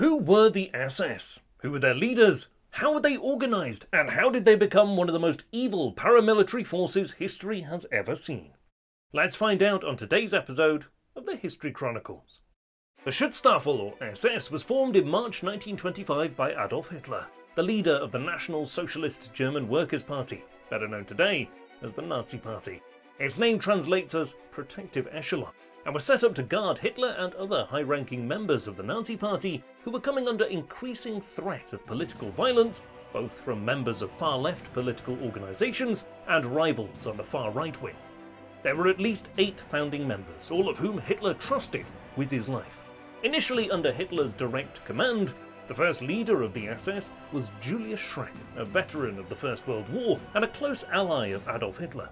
Who were the SS? Who were their leaders? How were they organized? And how did they become one of the most evil paramilitary forces history has ever seen? Let's find out on today's episode of the History Chronicles. The Schutzstaffel, or SS, was formed in March 1925 by Adolf Hitler, the leader of the National Socialist German Workers' Party, better known today as the Nazi Party. Its name translates as Protective Echelon, and were set up to guard Hitler and other high ranking members of the Nazi Party who were coming under increasing threat of political violence, both from members of far left political organisations and rivals on the far right wing. There were at least eight founding members, all of whom Hitler trusted with his life. Initially under Hitler's direct command, the first leader of the SS was Julius Schreck, a veteran of the First World War and a close ally of Adolf Hitler.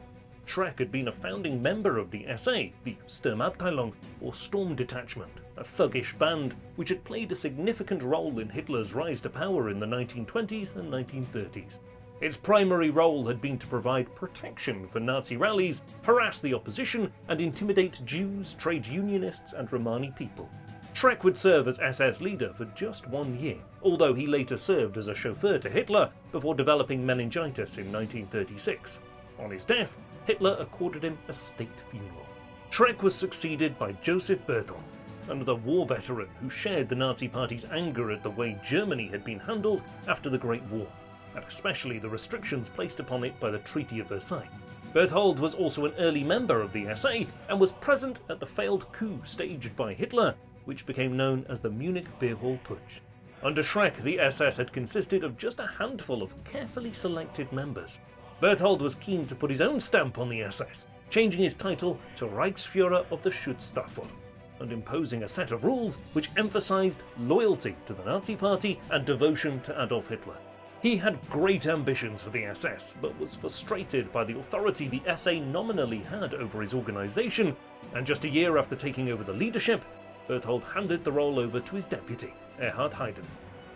Schreck had been a founding member of the SA, the Sturmabteilung, or Storm Detachment, a thuggish band which had played a significant role in Hitler's rise to power in the 1920s and 1930s. Its primary role had been to provide protection for Nazi rallies, harass the opposition, and intimidate Jews, trade unionists, and Romani people. Schreck would serve as SS leader for just one year, although he later served as a chauffeur to Hitler before developing meningitis in 1936. On his death, Hitler accorded him a state funeral. Schreck was succeeded by Joseph Berchtold, another war veteran who shared the Nazi Party's anger at the way Germany had been handled after the Great War, and especially the restrictions placed upon it by the Treaty of Versailles. Berchtold was also an early member of the SA and was present at the failed coup staged by Hitler, which became known as the Munich Beer Hall Putsch. Under Schreck, the SS had consisted of just a handful of carefully selected members, Berchtold was keen to put his own stamp on the SS, changing his title to Reichsfuhrer of the Schutzstaffel, and imposing a set of rules which emphasized loyalty to the Nazi Party and devotion to Adolf Hitler. He had great ambitions for the SS, but was frustrated by the authority the SA nominally had over his organization, and just a year after taking over the leadership, Berchtold handed the role over to his deputy, Erhard Heiden.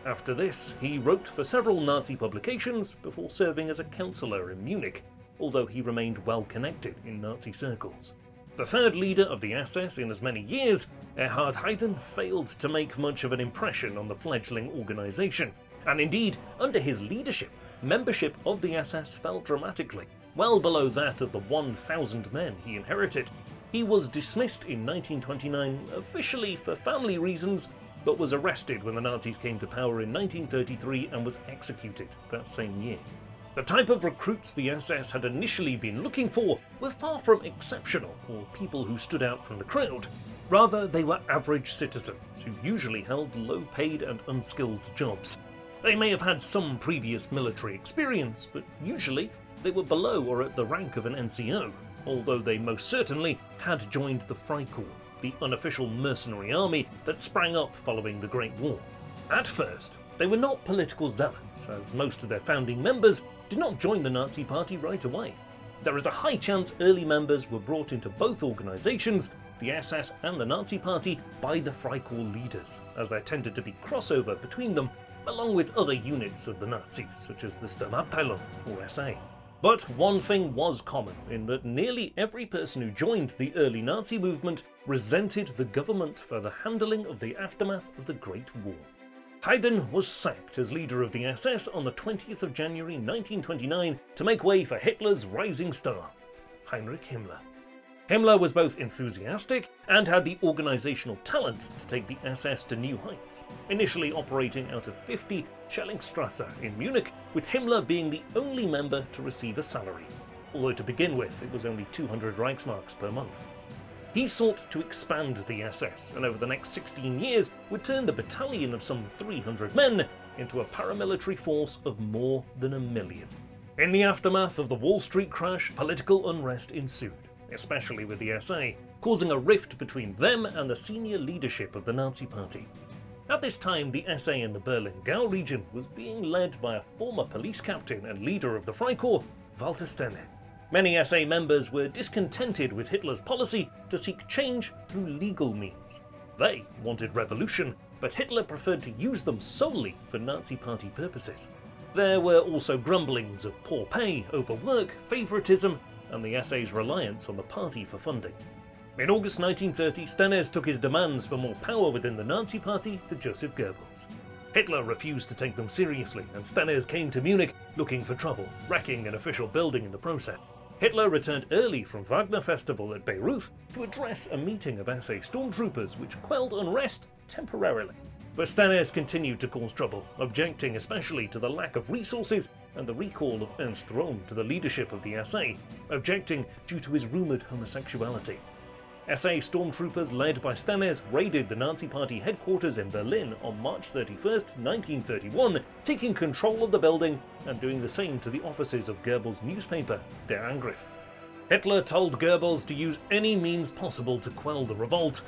After this, he wrote for several Nazi publications before serving as a councillor in Munich, although he remained well connected in Nazi circles. The third leader of the SS in as many years, Erhard Heiden failed to make much of an impression on the fledgling organisation, and indeed, under his leadership, membership of the SS fell dramatically, well below that of the 1,000 men he inherited. He was dismissed in 1929 officially for family reasons but was arrested when the Nazis came to power in 1933 and was executed that same year. The type of recruits the SS had initially been looking for were far from exceptional or people who stood out from the crowd. Rather, they were average citizens who usually held low paid and unskilled jobs. They may have had some previous military experience, but usually they were below or at the rank of an NCO, although they most certainly had joined the Freikorps the unofficial mercenary army that sprang up following the Great War. At first, they were not political zealots, as most of their founding members did not join the Nazi Party right away. There is a high chance early members were brought into both organisations, the SS and the Nazi Party, by the Freikorps leaders, as there tended to be crossover between them, along with other units of the Nazis, such as the Sturmabteilung or SA. But one thing was common in that nearly every person who joined the early Nazi movement resented the government for the handling of the aftermath of the Great War. Heiden was sacked as leader of the SS on the 20th of January 1929 to make way for Hitler's rising star, Heinrich Himmler. Himmler was both enthusiastic and had the organisational talent to take the SS to new heights, initially operating out of 50 Schellingstrasse in Munich, with Himmler being the only member to receive a salary, although to begin with it was only 200 Reichsmarks per month. He sought to expand the SS, and over the next 16 years would turn the battalion of some 300 men into a paramilitary force of more than a million. In the aftermath of the Wall Street crash, political unrest ensued especially with the SA, causing a rift between them and the senior leadership of the Nazi Party. At this time, the SA in the Berlin Gau region was being led by a former police captain and leader of the Freikorps, Walter Stenne. Many SA members were discontented with Hitler's policy to seek change through legal means. They wanted revolution, but Hitler preferred to use them solely for Nazi Party purposes. There were also grumblings of poor pay, overwork, favouritism, and the SA's reliance on the party for funding. In August 1930, Stennes took his demands for more power within the Nazi Party to Joseph Goebbels. Hitler refused to take them seriously, and Stennes came to Munich looking for trouble, wrecking an official building in the process. Hitler returned early from Wagner Festival at Bayreuth to address a meeting of SA stormtroopers which quelled unrest temporarily. But Stennes continued to cause trouble, objecting especially to the lack of resources and the recall of Ernst Röhm to the leadership of the SA, objecting due to his rumoured homosexuality. SA stormtroopers led by Stennes raided the Nazi Party headquarters in Berlin on March 31, 1931, taking control of the building and doing the same to the offices of Goebbels' newspaper, Der Angriff. Hitler told Goebbels to use any means possible to quell the revolt.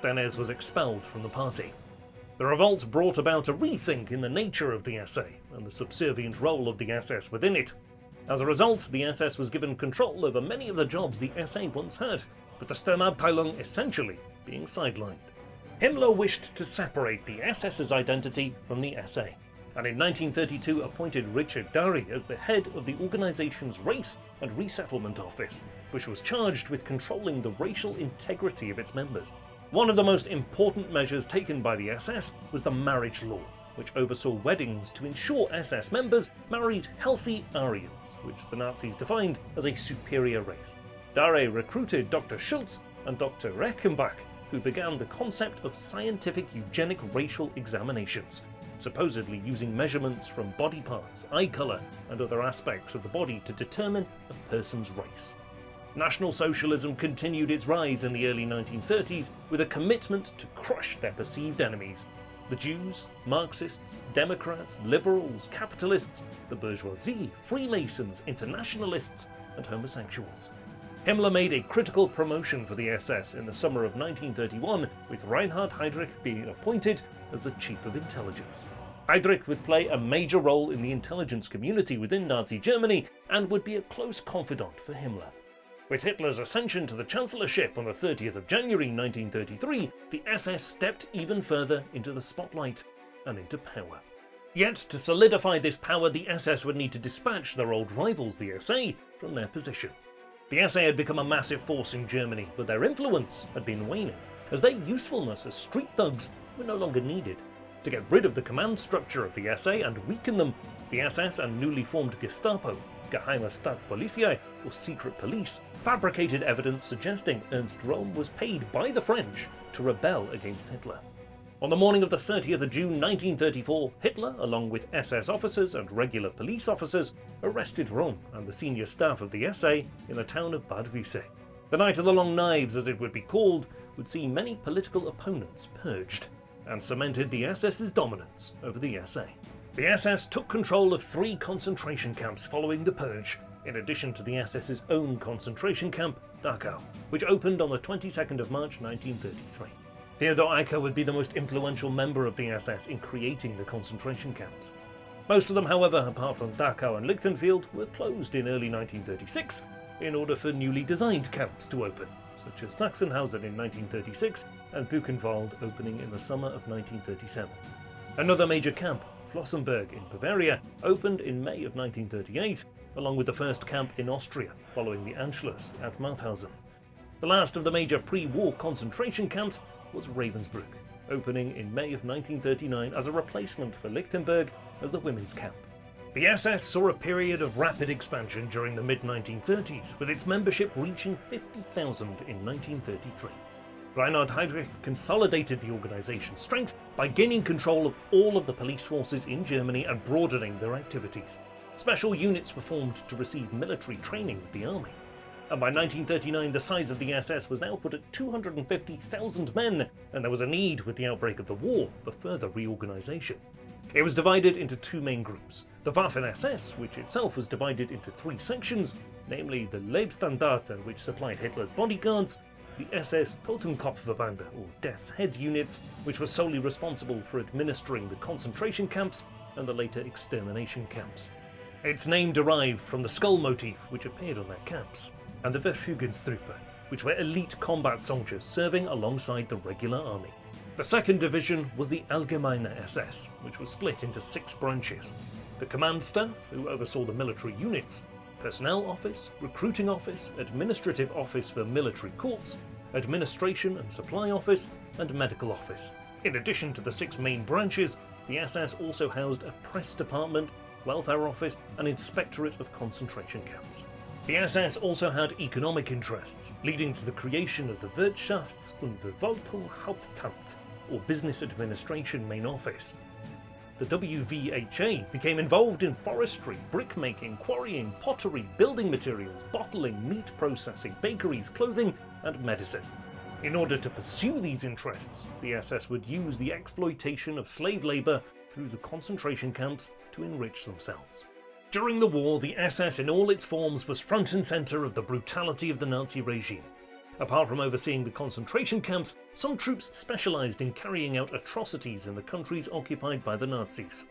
Stennes was expelled from the party. The revolt brought about a rethink in the nature of the SA and the subservient role of the SS within it. As a result, the SS was given control over many of the jobs the SA once had, with the Sturmabteilung essentially being sidelined. Himmler wished to separate the SS's identity from the SA, and in 1932 appointed Richard Darré as the head of the organization's Race and Resettlement Office, which was charged with controlling the racial integrity of its members. One of the most important measures taken by the SS was the marriage law, which oversaw weddings to ensure SS members married healthy Aryans, which the Nazis defined as a superior race. Darre recruited Dr. Schultz and Dr. Reichenbach, who began the concept of scientific eugenic racial examinations, supposedly using measurements from body parts, eye colour, and other aspects of the body to determine a person's race. National Socialism continued its rise in the early 1930s with a commitment to crush their perceived enemies the Jews, Marxists, Democrats, liberals, capitalists, the bourgeoisie, Freemasons, internationalists, and homosexuals. Himmler made a critical promotion for the SS in the summer of 1931, with Reinhard Heydrich being appointed as the Chief of Intelligence. Heydrich would play a major role in the intelligence community within Nazi Germany and would be a close confidant for Himmler. With Hitler's ascension to the Chancellorship on the 30th of January 1933, the SS stepped even further into the spotlight and into power. Yet, to solidify this power, the SS would need to dispatch their old rivals, the SA, from their position. The SA had become a massive force in Germany, but their influence had been waning, as their usefulness as street thugs were no longer needed. To get rid of the command structure of the SA and weaken them, the SS and newly formed Gestapo Geheime Staatspolizei, or secret police, fabricated evidence suggesting Ernst Röhm was paid by the French to rebel against Hitler. On the morning of the 30th of June 1934, Hitler, along with SS officers and regular police officers, arrested Röhm and the senior staff of the SA in the town of Bad Wiessee. The Night of the Long Knives, as it would be called, would see many political opponents purged, and cemented the SS's dominance over the SA. The SS took control of three concentration camps following the purge, in addition to the SS's own concentration camp, Dachau, which opened on the 22nd of March 1933. Theodor Eicke would be the most influential member of the SS in creating the concentration camps. Most of them, however, apart from Dachau and Lichtenfeld, were closed in early 1936 in order for newly designed camps to open, such as Sachsenhausen in 1936 and Buchenwald opening in the summer of 1937. Another major camp Flossenbürg in Bavaria opened in May of 1938, along with the first camp in Austria following the Anschluss at Mauthausen. The last of the major pre-war concentration camps was Ravensbrück, opening in May of 1939 as a replacement for Lichtenberg as the women's camp. The SS saw a period of rapid expansion during the mid-1930s, with its membership reaching 50,000 in 1933. Reinhard Heydrich consolidated the organization's strength by gaining control of all of the police forces in Germany and broadening their activities. Special units were formed to receive military training with the army. And by 1939, the size of the SS was now put at 250,000 men, and there was a need, with the outbreak of the war, for further reorganization. It was divided into two main groups the Waffen SS, which itself was divided into three sections, namely the Leibstandarte, which supplied Hitler's bodyguards, the SS Totenkopfverbände, or Death's Head units, which were solely responsible for administering the concentration camps and the later extermination camps. Its name derived from the skull motif which appeared on their caps, and the Verfügungstruppe, which were elite combat soldiers serving alongside the regular army. The second division was the Allgemeine SS, which was split into six branches. The command staff, who oversaw the military units, Personnel Office, Recruiting Office, Administrative Office for Military Courts, Administration and Supply Office, and Medical Office. In addition to the six main branches, the SS also housed a press department, welfare office, and inspectorate of concentration camps. The SS also had economic interests, leading to the creation of the Wirtschafts- und Verwaltungshauptamt, or Business Administration Main Office. The WVHA became involved in forestry, brickmaking, quarrying, pottery, building materials, bottling, meat processing, bakeries, clothing, and medicine. In order to pursue these interests, the SS would use the exploitation of slave labour through the concentration camps to enrich themselves. During the war, the SS in all its forms was front and centre of the brutality of the Nazi regime. Apart from overseeing the concentration camps, some troops specialised in carrying out atrocities in the countries occupied by the Nazis.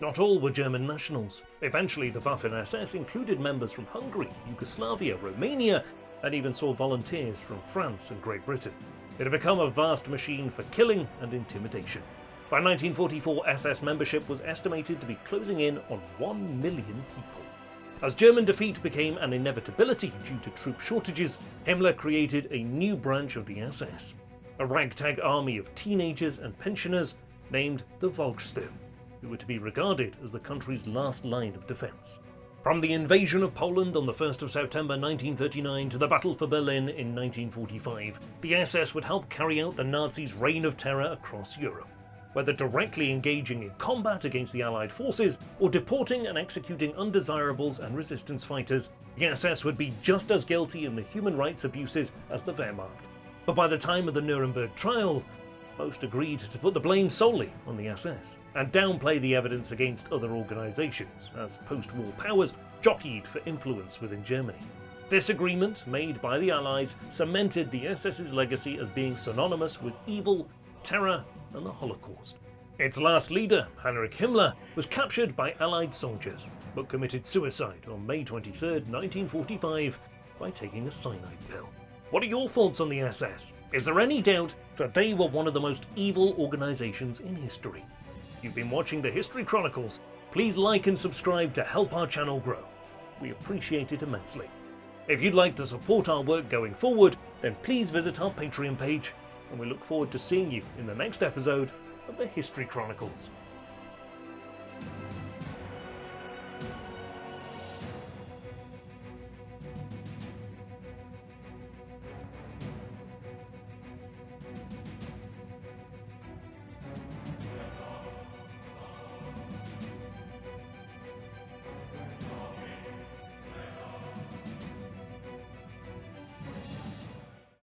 Not all were German nationals. Eventually, the Waffen-SS included members from Hungary, Yugoslavia, Romania, and even saw volunteers from France and Great Britain. It had become a vast machine for killing and intimidation. By 1944, SS membership was estimated to be closing in on 1 million people. As German defeat became an inevitability due to troop shortages, Himmler created a new branch of the SS, a ragtag army of teenagers and pensioners named the Volkssturm, who were to be regarded as the country's last line of defence. From the invasion of Poland on the 1st of September 1939 to the Battle for Berlin in 1945, the SS would help carry out the Nazis' reign of terror across Europe whether directly engaging in combat against the Allied forces or deporting and executing undesirables and resistance fighters, the SS would be just as guilty in the human rights abuses as the Wehrmacht. But by the time of the Nuremberg trial, most agreed to put the blame solely on the SS and downplay the evidence against other organisations, as post war powers jockeyed for influence within Germany. This agreement, made by the Allies, cemented the SS's legacy as being synonymous with evil, terror, and the Holocaust. Its last leader, Heinrich Himmler, was captured by Allied soldiers, but committed suicide on May 23, 1945, by taking a cyanide pill. What are your thoughts on the SS? Is there any doubt that they were one of the most evil organisations in history? You've been watching the History Chronicles. Please like and subscribe to help our channel grow. We appreciate it immensely. If you'd like to support our work going forward, then please visit our Patreon page and we look forward to seeing you in the next episode of the History Chronicles.